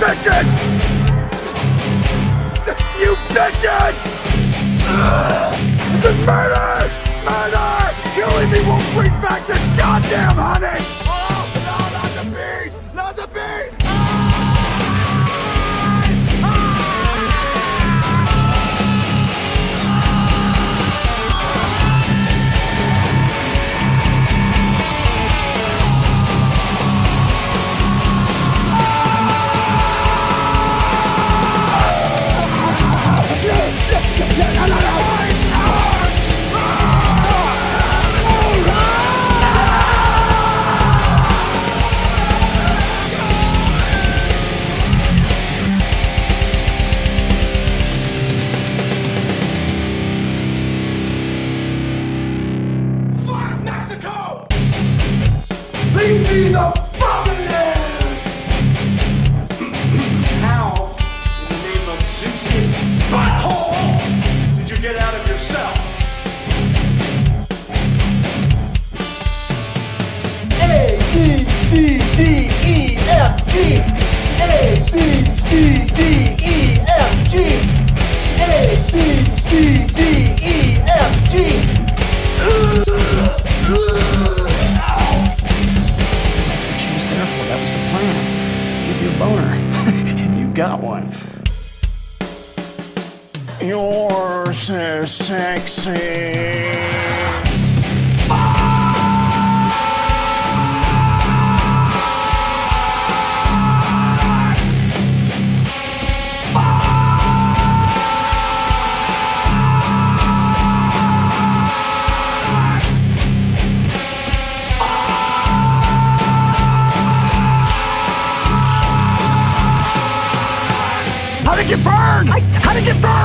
bitches! You bitches! This is murder! Murder! Killing me won't bring back the goddamn honey! Leave me the fucking land! How, in the name of Zeus's butthole, did you get out of got one. You're so sexy. I, how did get burned?